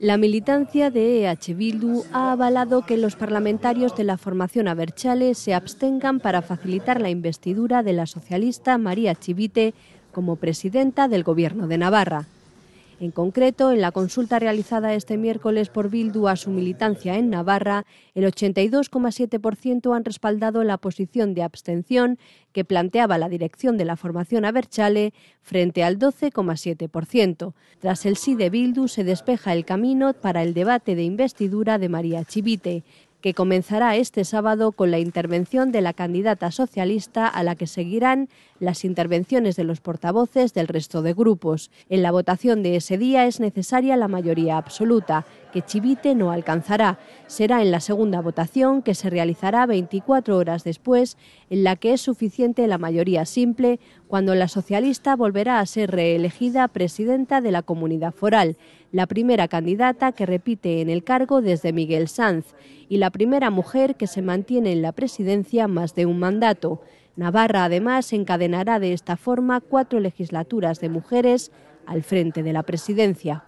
La militancia de EH Bildu ha avalado que los parlamentarios de la formación Aberchale se abstengan para facilitar la investidura de la socialista María Chivite como presidenta del Gobierno de Navarra. En concreto, en la consulta realizada este miércoles por Bildu a su militancia en Navarra, el 82,7% han respaldado la posición de abstención que planteaba la dirección de la formación Aberchale frente al 12,7%. Tras el sí de Bildu se despeja el camino para el debate de investidura de María Chivite, que comenzará este sábado con la intervención de la candidata socialista a la que seguirán las intervenciones de los portavoces del resto de grupos. En la votación de ese día es necesaria la mayoría absoluta, que Chivite no alcanzará. Será en la segunda votación, que se realizará 24 horas después, en la que es suficiente la mayoría simple, cuando la socialista volverá a ser reelegida presidenta de la comunidad foral, la primera candidata que repite en el cargo desde Miguel Sanz y la primera mujer que se mantiene en la presidencia más de un mandato. Navarra, además, encadenará de esta forma cuatro legislaturas de mujeres al frente de la presidencia.